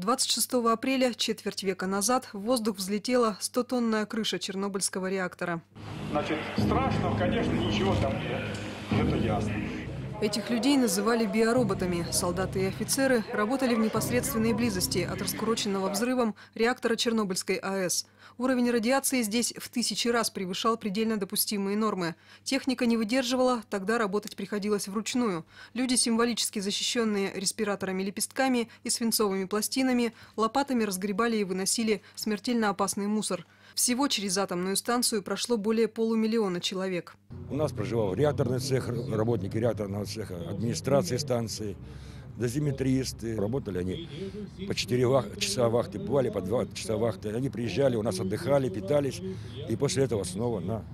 26 апреля, четверть века назад, в воздух взлетела 100-тонная крыша Чернобыльского реактора. Значит, страшного, конечно, ничего там нет. Это ясно. Этих людей называли биороботами. Солдаты и офицеры работали в непосредственной близости от раскуроченного взрывом реактора Чернобыльской АЭС. Уровень радиации здесь в тысячи раз превышал предельно допустимые нормы. Техника не выдерживала, тогда работать приходилось вручную. Люди, символически защищенные респираторами-лепестками и свинцовыми пластинами, лопатами разгребали и выносили смертельно опасный мусор. Всего через атомную станцию прошло более полумиллиона человек. У нас проживал реакторный цех, работники реакторного цеха, администрации станции, дозиметристы. Работали они по 4 вах- часа вахты, бывали по 2 часа вахты. Они приезжали, у нас отдыхали, питались, и после этого снова на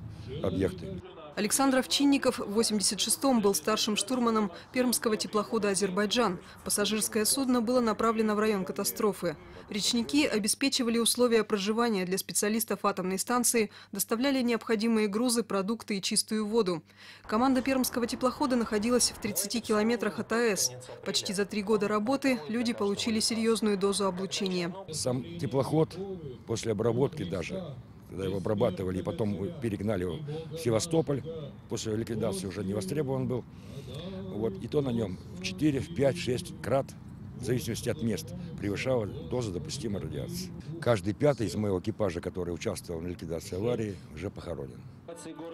объекты. Александр Овчинников в 86-м был старшим штурманом пермского теплохода «Азербайджан». Пассажирское судно было направлено в район катастрофы. Речники обеспечивали условия проживания для специалистов атомной станции, доставляли необходимые грузы, продукты и чистую воду. Команда пермского теплохода находилась в 30 километрах от АЭС. Почти за три года работы люди получили серьезную дозу облучения. Сам теплоход после обработки даже, когда его обрабатывали и потом перегнали в Севастополь, после ликвидации уже не востребован был. Вот, и то на нем в 4, в 5, 6 крат, в зависимости от мест, превышала доза допустимой радиации. Каждый пятый из моего экипажа, который участвовал в ликвидации аварии, уже похоронен.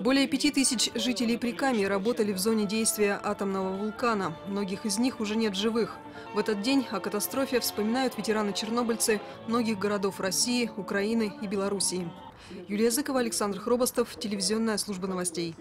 Более пяти тысяч жителей Прикамья работали в зоне действия атомного вулкана. Многих из них уже нет живых. В этот день о катастрофе вспоминают ветераны-чернобыльцы многих городов России, Украины и Белоруссии. Юлия Зыкова, Александр Хробостов, телевизионная служба новостей.